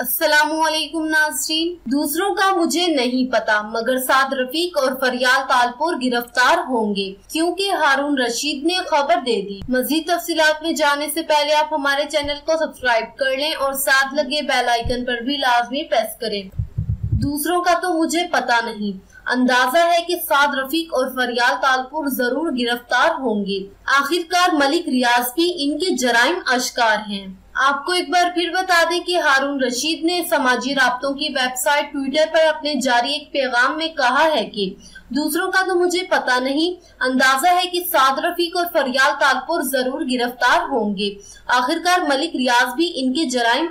असलकुम नाजरीन। दूसरों का मुझे नहीं पता, मगर साद रफीक और फरियाल तालपुर गिरफ़्तार होंगे, क्योंकि हारून रशीद ने खबर दे दी। मजीद तफसीलात में जाने से पहले आप हमारे चैनल को सब्सक्राइब कर लें और साथ लगे बेल आइकन पर भी लाजमी प्रेस करें। दूसरों का तो मुझे पता नहीं। अंदाज़ा है कि साद रफीक और फरियाल तालपुर ज़रूर गिरफ़्तार होंगे। आखिरकार मलिक रियाज भी इनके जराइम अशकार हैं। आपको एक बार फिर बता दें कि हारून रशीद ने समाजी राबतों की वेबसाइट ट्विटर पर अपने जारी एक पैगाम में कहा है कि दूसरों का तो मुझे पता नहीं, अंदाज़ा है कि साद रफीक और फरियाल तालपुर ज़रूर गिरफ़्तार होंगे। आखिरकार मलिक रियाज भी इनके जराइम